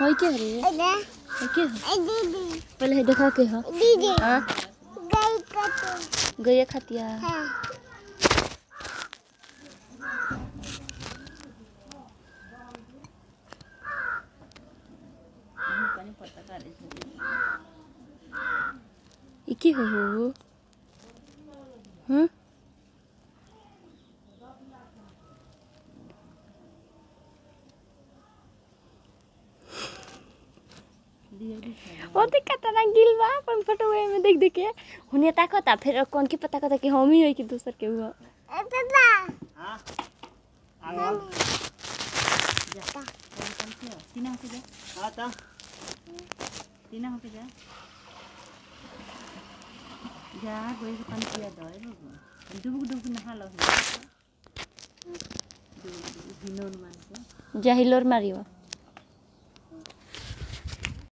होई के रे अरे के पहले देखा के ह। दीदी। हाँ? गई कतो गया खतिया हाँ। ई की हो। हो? हाँ वो दिक्कत ना गिल बा अपन फ़ोटो में देख देख के। हुने ताकता फिर कौन के पता कता कि हम ही होई कि दूसर के हुआ। ए पापा। हाँ? आवाज़ जा। तीना होके जा। हाँ तो। तीना होके जा। जा गोई के पानी पिया दो ए बाबू डुबुक डुबुक नहा लो। डुबुक हिनोन मान के। जाहिलोर मारियो।